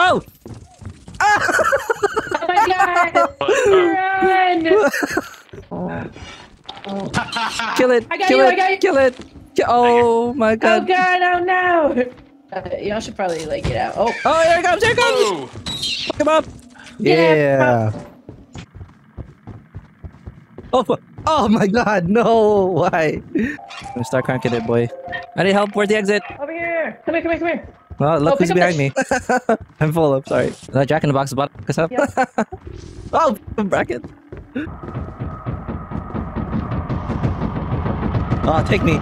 Oh! Oh my god! Run! Kill it! I got kill you, it! I got you. Kill it! Ki- oh my god! Oh god! god! Oh no! Uh, y'all should probably like get out. Oh, Oh, here it comes! Here it comes! Oh! Fuck him up! Yeah. Yeah. Oh, oh my god, no! Why? I'm gonna start cranking it, boy. I need help. Where's the exit? over here! Come here! Come here! Come here! Oh, look Oh, who's behind me. I'm full of, sorry. Is that Jack in the Box about to us up? oh, bracket. Oh, take me.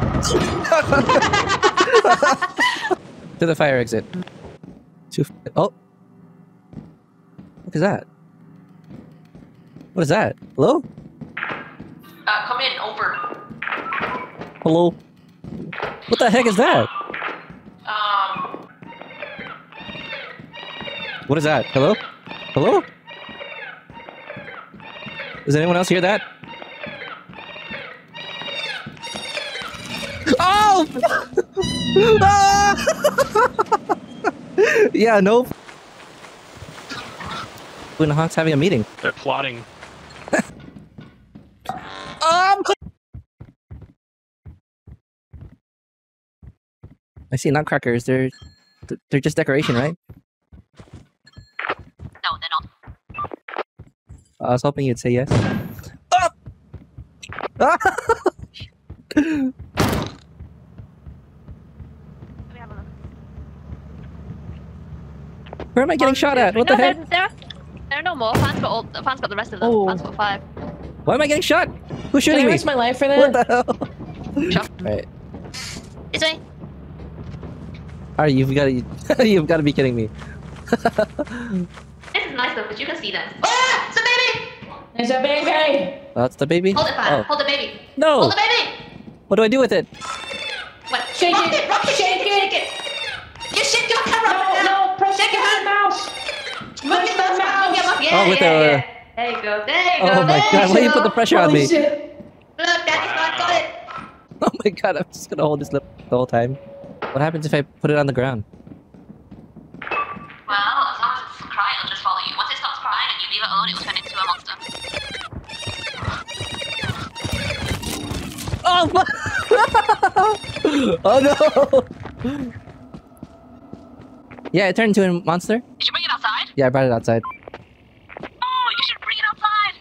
to the fire exit. To f- oh. What is that? What is that? Hello? Uh, come in, over. Hello? What the heck is that? What is that? Hello? Hello? Does anyone else hear that? Oh! Ah! yeah, no. When Hawk's having a meeting. They're plotting. Um. I see nutcrackers. They're they're just decoration, right? No, they're not. I was hoping you'd say yes. Ah! Ah! Where am I getting shot at? What the no, heck? There, there, there are no more. Fans got all. The fans got the rest of them. Oh. Fans got five. Why am I getting shot? Who's Did I shooting me? risk my life for that? What that? the hell? Shot. Right. Is he? Alright, you've got to you've got to be kidding me. This is nice though, because you can see them. Ah! It's a baby! There's a baby! That's the baby. Hold it, fan. Oh. Hold the baby. No. Hold the baby! What do I do with it? What? Shake rock it. it! Rock it! Shake Shake it! You shake your camera No, up and no! Press Shake your hand. mouse! Move your mouse. Move your mouse. Yeah, Oh, with yeah, the- yeah. There you go. There you go. Oh my there god! Why you you put the go. pressure on me? shit! Look, Daddy's not got it. Oh my god! I'm just gonna hold this lip the whole time. What happens if I put it on the ground? Leave it alone, it will turn into a monster. Oh! fu- oh no! Yeah, it turned into a monster. Did you bring it outside? Yeah, I brought it outside. Oh, you should bring it outside.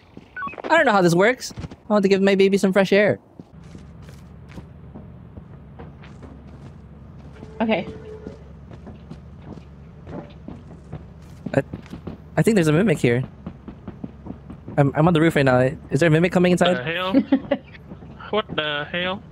I don't know how this works. I want to give my baby some fresh air. Okay. I, I think there's a mimic here. I'm, I'm on the roof right now. Is there a mimic coming inside? The hell? what the hell?